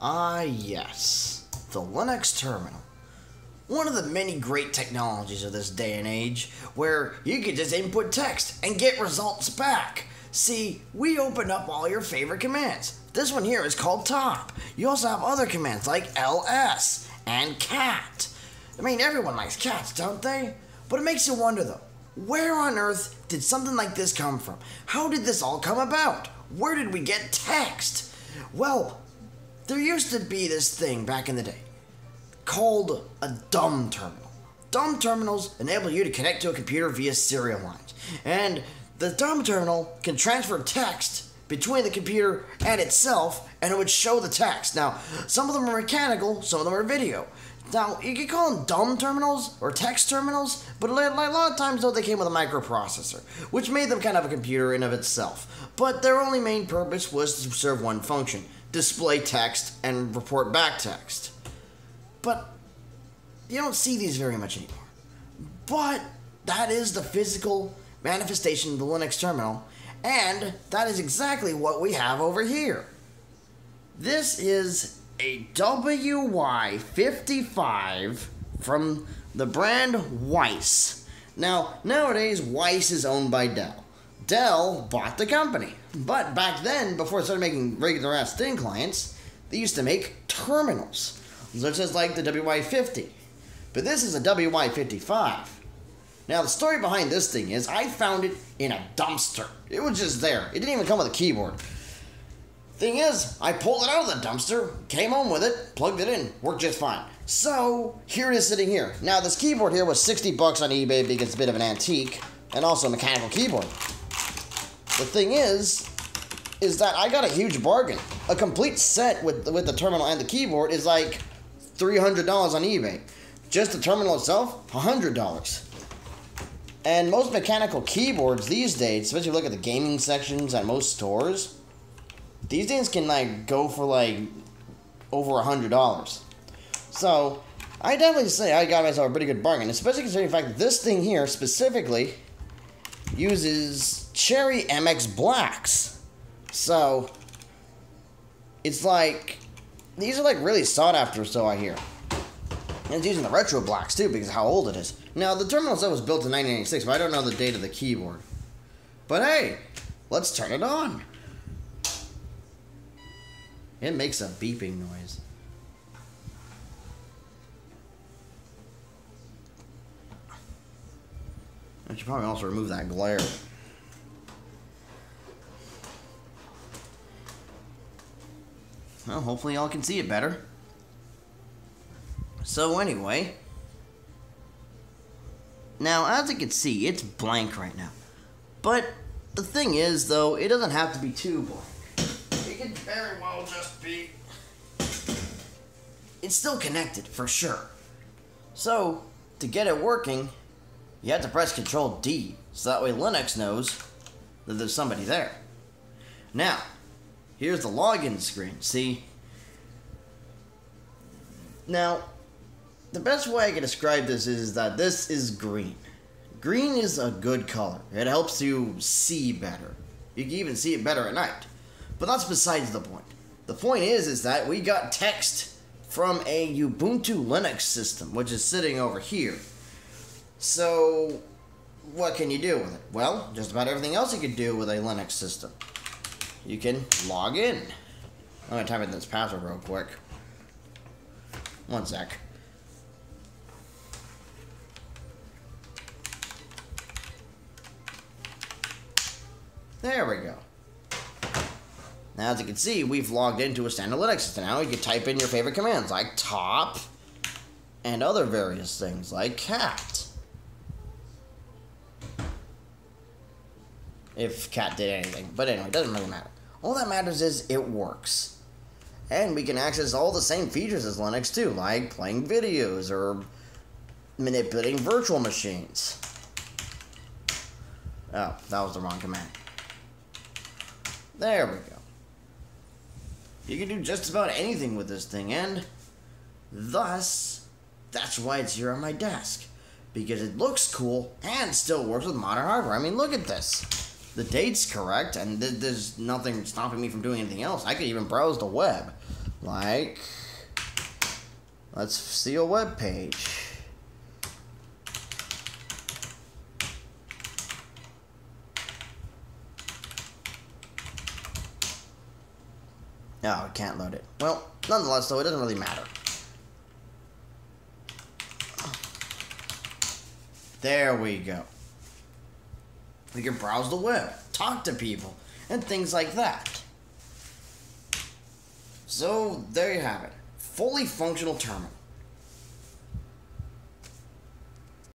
Ah, yes, the Linux terminal. One of the many great technologies of this day and age, where you can just input text and get results back. See, we open up all your favorite commands. This one here is called top. You also have other commands like ls and cat. I mean, everyone likes cats, don't they? But it makes you wonder though, where on earth did something like this come from? How did this all come about? Where did we get text? Well, there used to be this thing back in the day called a dumb terminal. Dumb terminals enable you to connect to a computer via serial lines. And the dumb terminal can transfer text between the computer and itself, and it would show the text. Now, some of them are mechanical, some of them are video. Now, you could call them dumb terminals or text terminals, but a lot of times, though, they came with a microprocessor, which made them kind of a computer in of itself. But their only main purpose was to serve one function display text and report back text. But you don't see these very much anymore. But that is the physical manifestation of the Linux terminal, and that is exactly what we have over here. This is a WY55 from the brand Wyse. Now, nowadays, Wyse is owned by Dell. Dell bought the company. But back then, before it started making regular ass thin clients, they used to make terminals, such as like the WY50. But this is a WY55. Now, the story behind this thing is I found it in a dumpster. It was just there. It didn't even come with a keyboard. Thing is, I pulled it out of the dumpster, came home with it, plugged it in, worked just fine. So, here it is sitting here. Now, this keyboard here was 60 bucks on eBay because it's a bit of an antique, and also a mechanical keyboard. The thing is, is that I got a huge bargain. A complete set with with the terminal and the keyboard is like three hundred dollars on eBay. Just the terminal itself, hundred dollars. And most mechanical keyboards these days, especially if you look at the gaming sections at most stores, these things can like go for like over a hundred dollars. So I definitely say I got myself a pretty good bargain, especially considering the fact that this thing here specifically uses Cherry MX Blacks. So it's like these are like really sought after, so I hear. And it's using the retro blacks too because how old it is. Now the terminal itself was built in 1986, but I don't know the date of the keyboard. But hey, let's turn it on. It makes a beeping noise. Should probably also remove that glare. Well, hopefully y'all can see it better. So anyway, now as you can see, it's blank right now. But the thing is, though, it doesn't have to be too blank. It can very well just be. It's still connected for sure. So to get it working, you have to press Control D, so that way Linux knows that there's somebody there. Now, here's the login screen. See? Now, the best way I can describe this is that this is green. Green is a good color. It helps you see better. You can even see it better at night. But that's besides the point. The point is is that we got text from a Ubuntu Linux system, which is sitting over here. So, what can you do with it? Well, just about everything else you can do with a Linux system. You can log in. I'm to type in this password real quick. One sec. There we go. Now, as you can see, we've logged into a standard Linux system. Now you can type in your favorite commands like top and other various things like cat. If cat did anything. But anyway, it doesn't really matter. All that matters is it works. And we can access all the same features as Linux too, like playing videos or manipulating virtual machines. Oh, that was the wrong command. There we go. You can do just about anything with this thing, and thus, that's why it's here on my desk. Because it looks cool and still works with modern hardware. I mean, look at this. The date's correct, and th there's nothing stopping me from doing anything else. I could even browse the web. Like, let's see a web page. Oh, I can't load it. Well, nonetheless, though, it doesn't really matter. There we go. We can browse the web, talk to people, and things like that. So, there you have it. Fully functional terminal.